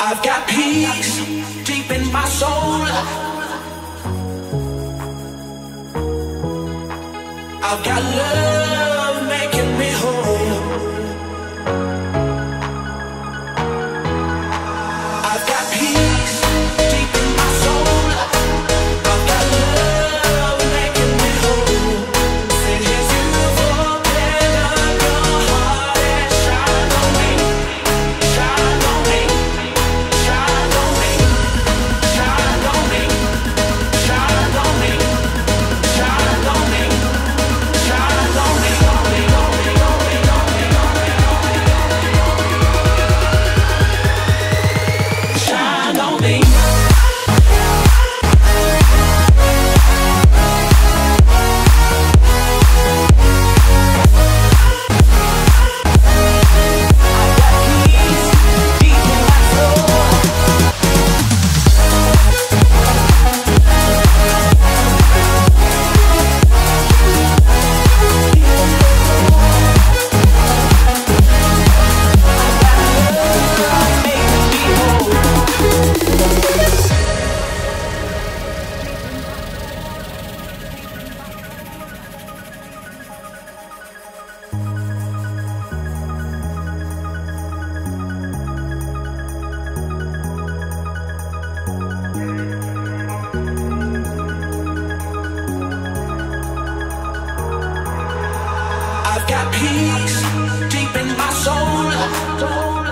I've got peace deep in my soul. I've got love. I've got peace deep in my soul.